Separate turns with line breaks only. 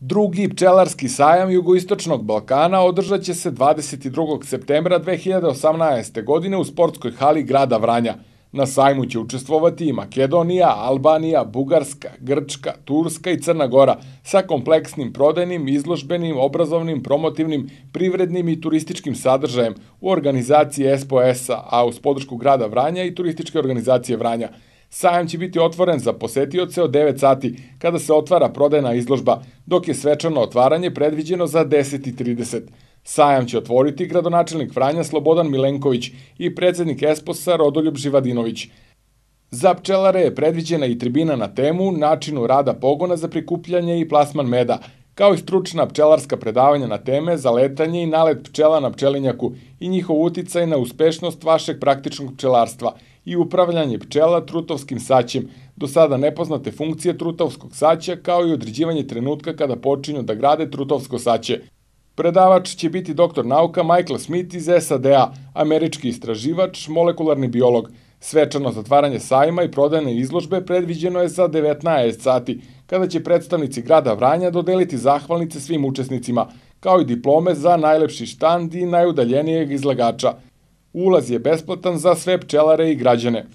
Drugi pčelarski sajam jugoistočnog Balkana održat će se 22. septembra 2018. godine u sportskoj hali grada Vranja. Na sajmu će učestvovati i Makedonija, Albanija, Bugarska, Grčka, Turska i Crna Gora sa kompleksnim prodajnim, izložbenim, obrazovnim, promotivnim, privrednim i turističkim sadržajem u organizaciji SPOS-a, a uz podršku grada Vranja i turističke organizacije Vranja – Sajam će biti otvoren za posetioce od 9 sati, kada se otvara prodajna izložba, dok je svečano otvaranje predviđeno za 10.30. Sajam će otvoriti gradonačelnik Franja Slobodan Milenković i predsednik Esposa Rodoljub Živadinović. Za pčelare je predviđena i tribina na temu načinu rada pogona za prikupljanje i plasman meda, kao i stručna pčelarska predavanja na teme za letanje i nalet pčela na pčelinjaku i njihov uticaj na uspešnost vašeg praktičnog pčelarstva – i upravljanje pčela trutovskim saćem, do sada nepoznate funkcije trutovskog saća, kao i određivanje trenutka kada počinju da grade trutovsko saće. Predavač će biti doktor nauka Michael Smith iz SAD-a, američki istraživač, molekularni biolog. Svečano zatvaranje sajma i prodajne izložbe predviđeno je za 19 sati, kada će predstavnici grada Vranja dodeliti zahvalnice svim učesnicima, kao i diplome za najlepši štand i najudaljenijeg izlagača – Ulaz je besplatan za sve pčelare i građane.